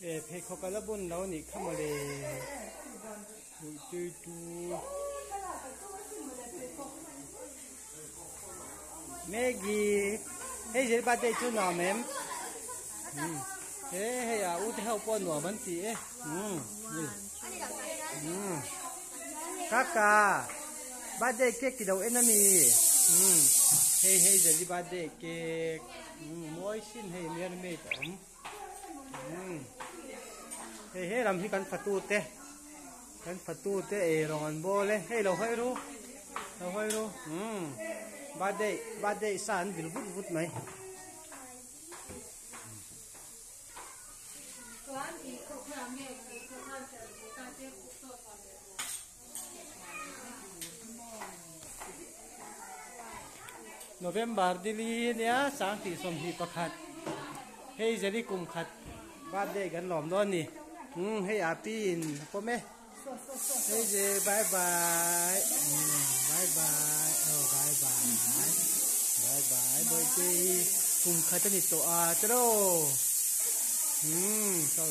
诶，配合个那本老你看嘛嘞，有最多。Maggie, hey, giờ bắt đây chú nào mềm? Ừ. Hey, theo con nào vẫn tí ấy. Ừ. Ừ. Bắt đây cái gì đâu enemy. Hmm. Hey hey jadi bade ke hmm, moisin hey mer me tam. Hmm. Hey hey ram hi kan fatu te. Kan fatu te eh, e ron bole. Hey lo hoi ru. Lo hơi ru. Hmm. Bade bade san bil vut vut mai. Tuan di kok ramai, อ็นมีอืมเฮ้ยเฮ้ยเจ็บบาเดเค้กอืมมอยชินเฮ้ยเมียนเมตอม เฮ้ยเราพี่กันฟัตูเตะกันฟัตูเตะเอรอนโบเลยเฮ้ยเราให้รู้เราให้รู้อืมบาดเดย์บาดเดย์สันบิลบุดบุดไหมโนเวมบาร์ดิลีเนี่ยสังติสมฮีประคัดเฮ้ยจะได้กุมขัดบาดเดย์กันหลอมด้อนนี่ Hmm, hey Apin, apa meh? Hey je, bye bye. Hmm, bye bye. Oh, bye bye. Bye bye, boy. Cùng khát ni to à, chalo. Hmm,